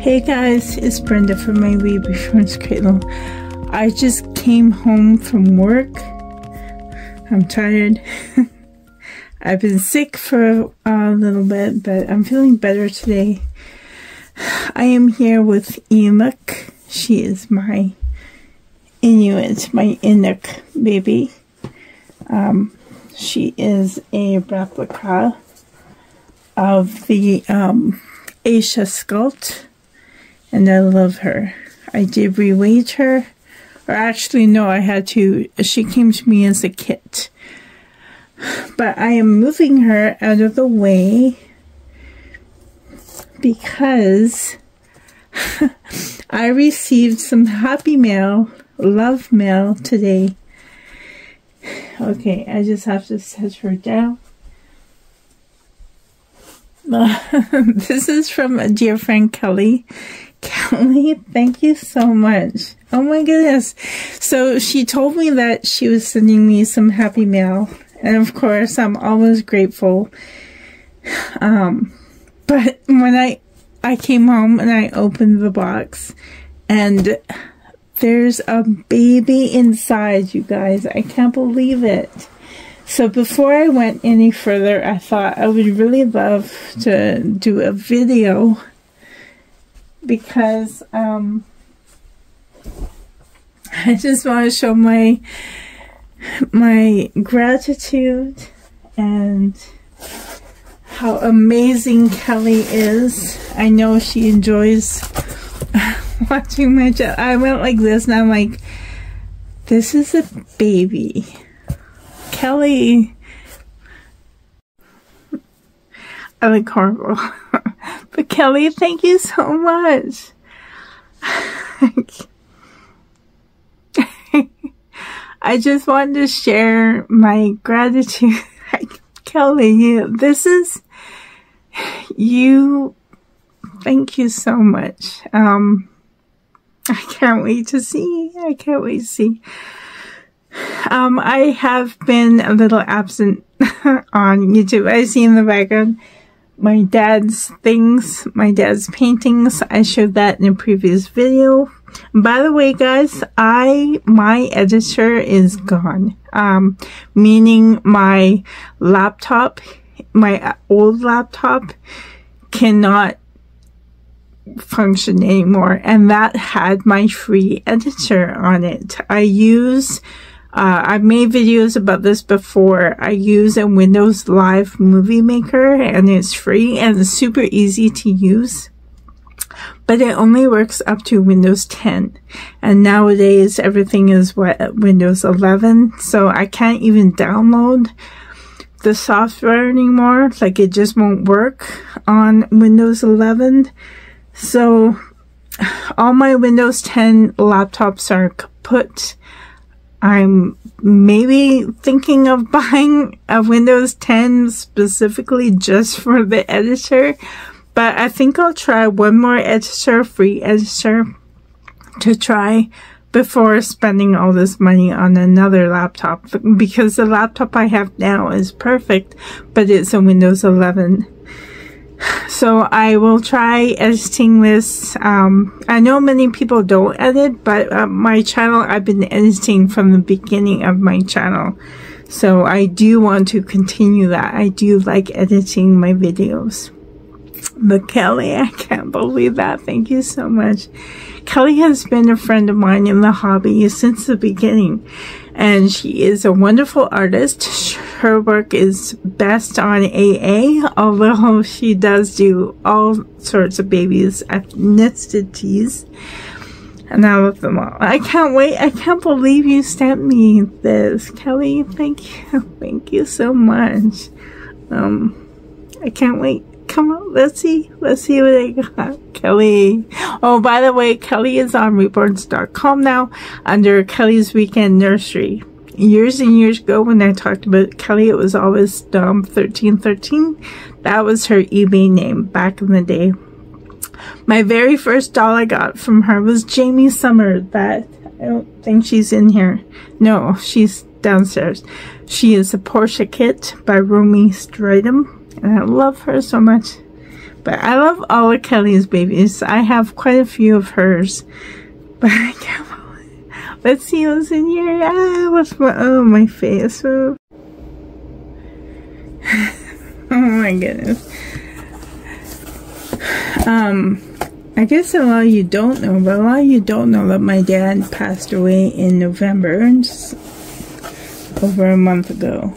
Hey guys, it's Brenda from my Wee Reborn's Cradle. I just came home from work. I'm tired. I've been sick for a little bit, but I'm feeling better today. I am here with Inuk. She is my Inuit, my Inuk baby. Um, she is a replica of the um, Asia Sculpt and I love her. I did reweight her, or actually, no, I had to. She came to me as a kit. But I am moving her out of the way because I received some happy mail, love mail today. Okay, I just have to set her down. this is from a dear friend Kelly. Kelly, thank you so much. Oh my goodness. So she told me that she was sending me some happy mail. And of course, I'm always grateful. Um, but when I, I came home and I opened the box and there's a baby inside, you guys. I can't believe it. So before I went any further, I thought I would really love to do a video because um, I just want to show my my gratitude and how amazing Kelly is. I know she enjoys watching my channel. I went like this and I'm like, this is a baby. Kelly. I look horrible. But Kelly, thank you so much. I just wanted to share my gratitude. Kelly, this is you. Thank you so much. Um, I can't wait to see. I can't wait to see. Um, I have been a little absent on YouTube. I see in the background my dad's things, my dad's paintings. I showed that in a previous video. By the way, guys, I, my editor is gone. Um, meaning my laptop, my old laptop cannot function anymore. And that had my free editor on it. I use uh, I've made videos about this before. I use a Windows Live Movie Maker and it's free and it's super easy to use. But it only works up to Windows 10. And nowadays everything is what Windows 11. So I can't even download the software anymore. Like it just won't work on Windows 11. So all my Windows 10 laptops are kaput I'm maybe thinking of buying a Windows 10 specifically just for the editor, but I think I'll try one more editor, free editor, to try before spending all this money on another laptop because the laptop I have now is perfect, but it's a Windows 11 so I will try editing this. Um, I know many people don't edit, but uh, my channel, I've been editing from the beginning of my channel. So I do want to continue that. I do like editing my videos. But Kelly, I can't believe that. Thank you so much. Kelly has been a friend of mine in the hobby since the beginning and she is a wonderful artist. Her work is best on AA, although she does do all sorts of babies teas. And I love them all. I can't wait. I can't believe you sent me this. Kelly, thank you. Thank you so much. Um, I can't wait come on, let's see, let's see what I got. Kelly. Oh, by the way, Kelly is on reborns.com now under Kelly's Weekend Nursery. Years and years ago when I talked about Kelly, it was always um, 1313. That was her eBay name back in the day. My very first doll I got from her was Jamie Summer. That I don't think she's in here. No, she's downstairs. She is a Portia Kit by Romie Strydom. And I love her so much. But I love all of Kelly's babies. I have quite a few of hers. But I can't Let's see what's in here. Ah, what's my, oh, my face. Oh, oh my goodness. Um, I guess a lot of you don't know, but a lot of you don't know that my dad passed away in November, over a month ago.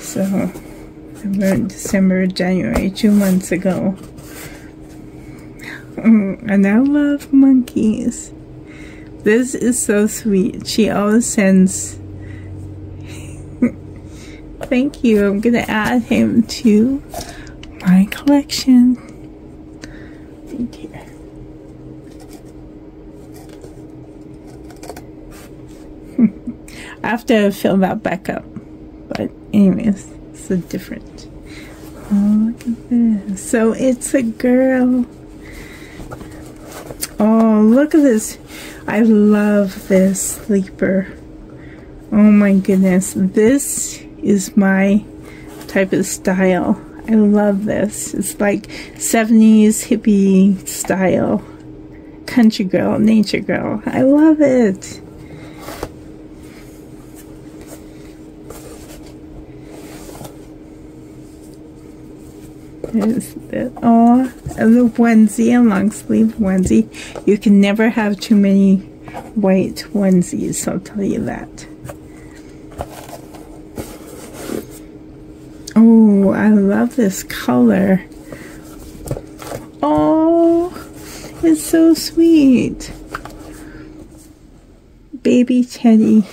So, December, January, two months ago. Mm, and I love monkeys. This is so sweet. She always sends. Thank you. I'm gonna add him to my collection. Thank you. I have to fill that back up. But anyways, it's a different. Oh, look at this. So it's a girl. Oh, look at this I love this sleeper. Oh my goodness. This is my type of style. I love this. It's like 70s hippie style. Country girl, nature girl. I love it. Is the, oh, the onesie, a long sleeve onesie. You can never have too many white onesies, I'll tell you that. Oh, I love this color. Oh, it's so sweet. Baby Teddy.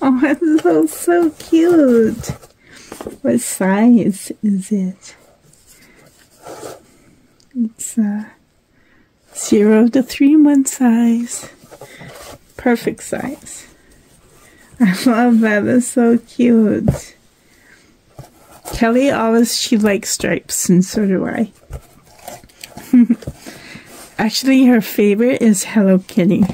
Oh, it's so, so cute. What size is it? It's a uh, zero to three month size. Perfect size. I love that. It's so cute. Kelly always, she likes stripes, and so do I. Actually, her favorite is Hello Kitty.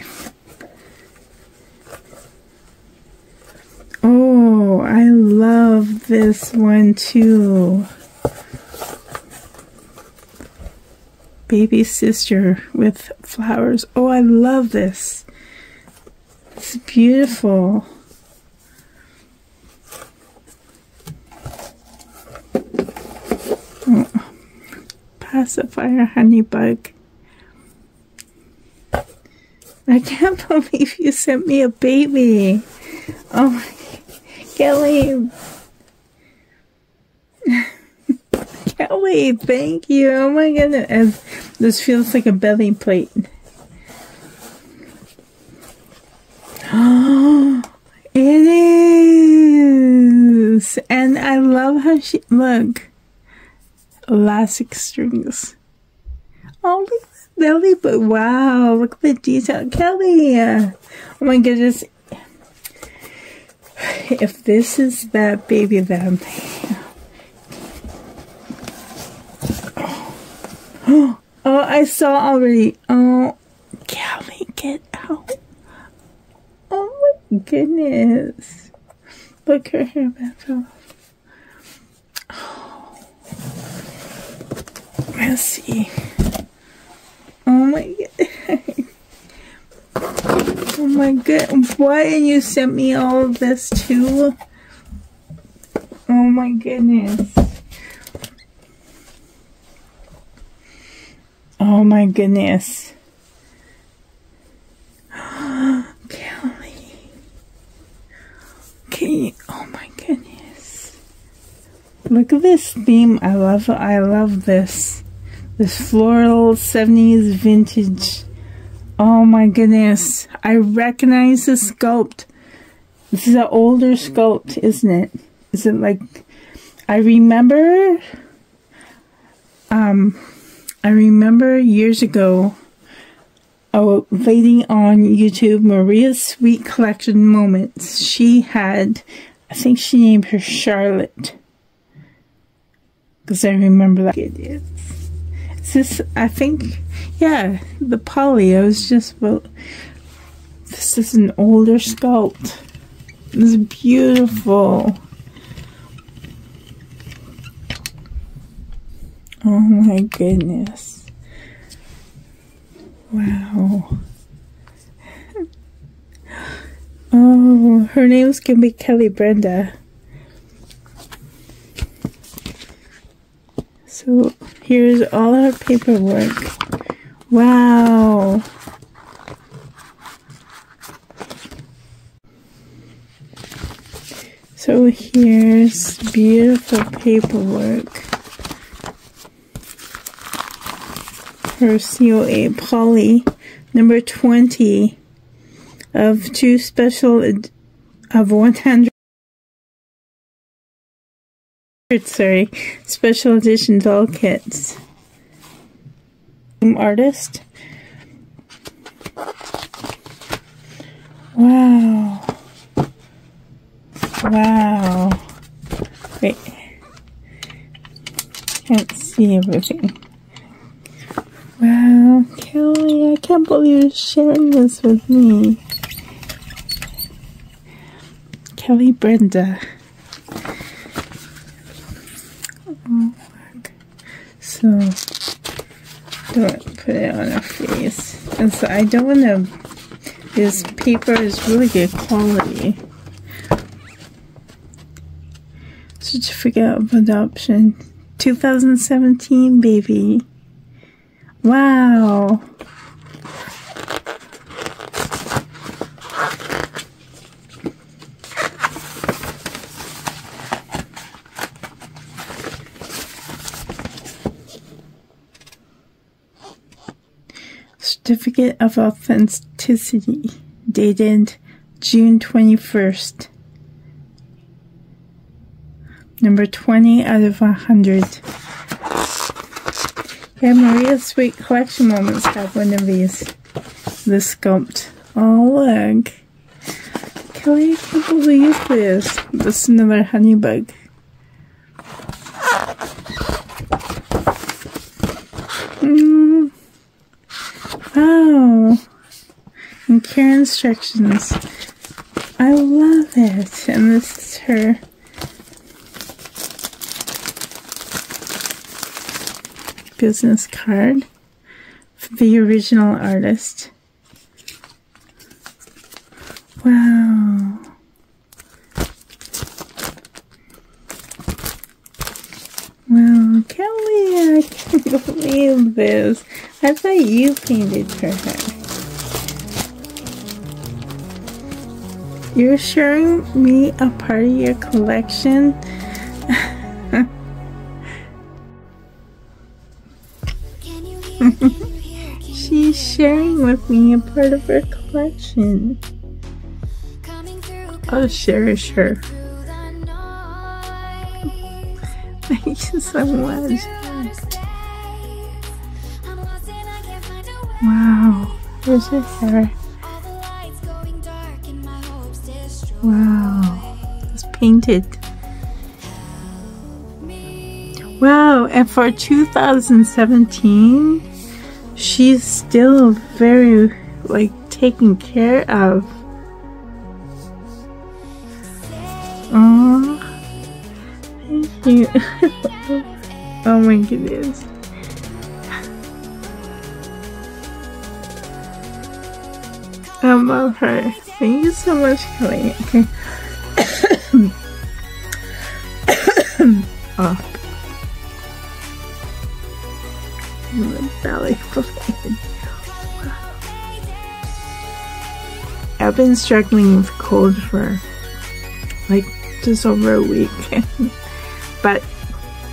Oh, I love this one too. Baby sister with flowers. Oh, I love this. It's beautiful. Oh, pacifier honey bug. I can't believe you sent me a baby. Oh my Kelly. Oh, Kelly, thank you. Oh my goodness. This feels like a belly plate. Oh, it is. And I love how she, look, elastic strings. Oh, look at the belly, but wow, look at the detail. Kelly, oh my goodness, if this is that baby then oh, I saw already. Oh, Callie, get out. Oh my goodness. Look, her hair back off. Oh. Let's see. Oh my god. Oh my god, why did you send me all of this too? Oh my goodness. Oh my goodness. Kelly. Okay, oh my goodness. Look at this theme. I love I love this. This floral 70s vintage Oh my goodness. I recognize the sculpt. This is an older sculpt, isn't it? Is it like I remember um I remember years ago a lady on YouTube, Maria's Sweet Collection Moments. She had I think she named her Charlotte. Because I remember that it is. Is this, I think, yeah, the Polly. I was just, well, this is an older sculpt. Is beautiful. Oh my goodness. Wow. Oh, her name's gonna be Kelly Brenda. So here's all our paperwork. Wow. So here's beautiful paperwork. Her COA Polly number 20 of two special of 100 sorry special edition doll kits. Artist. Wow. Wow. Wait can't see everything wow Kelly I can't believe you're sharing this with me Kelly Brenda. Oh, so, don't put it on her face. And so I don't want to, this paper is really good quality. Certificate of Adoption. 2017, baby. Wow. Certificate of Authenticity dated June 21st. Number 20 out of 100. Yeah, Maria's Sweet Collection Moments have one of these. The sculpt. Oh, look. Kelly, I can't believe this. This is another honey bug. Mm. Wow. And care instructions. I love it. And this is her business card for the original artist. Wow. Wow, Kelly, I can't believe uh, this. I thought you painted for her. You're showing me a part of your collection? Sharing with me a part of her collection. I'll cherish her. Thank you so much. Wow, there's her hair. Wow, it's painted. Wow, and for 2017, she's still very, like, taken care of. Oh, thank you. oh my goodness. I love her. Thank you so much, Kelly. Okay. oh. I've been struggling with cold for like just over a week. but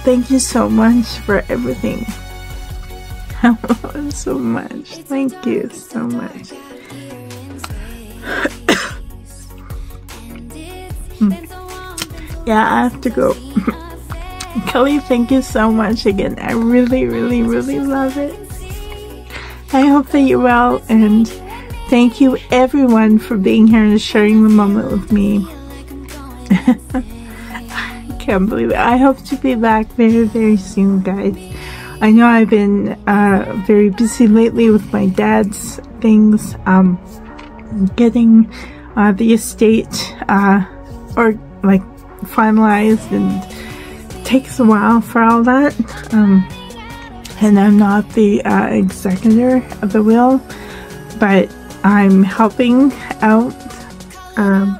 thank you so much for everything. So much. Thank you so much. yeah, I have to go. Kelly, thank you so much again. I really, really, really love it. I hope that you're well, and thank you everyone for being here and sharing the moment with me. can't believe it. I hope to be back very, very soon, guys. I know I've been uh, very busy lately with my dad's things, um, getting uh, the estate uh, or like finalized and takes a while for all that. Um, and I'm not the uh, executor of the will, but I'm helping out. Um,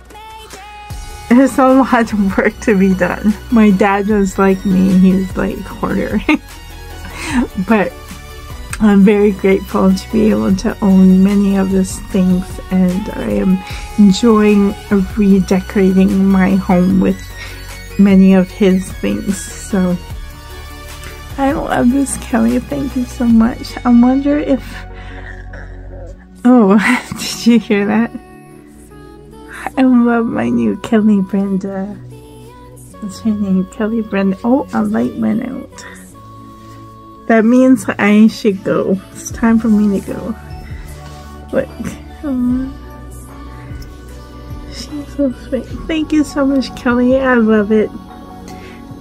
there's a lot of work to be done. My dad was like me, he's like hoarder. but I'm very grateful to be able to own many of these things and I am enjoying redecorating my home with many of his things. So I love this, Kelly. Thank you so much. I wonder if. Oh, did you hear that? I love my new Kelly Brenda. What's her name? Kelly Brenda. Oh, a light went out. That means I should go. It's time for me to go. Look. She's so sweet. Thank you so much, Kelly. I love it.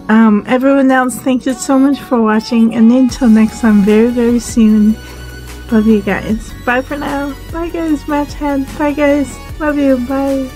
Um, everyone else, thank you so much for watching. And until next time, very, very soon. Love you guys. Bye for now. Bye guys, Match Head. Bye guys. Love you. Bye.